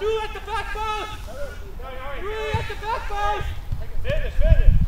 Two at the back post! Three at the back post! Finish, finish!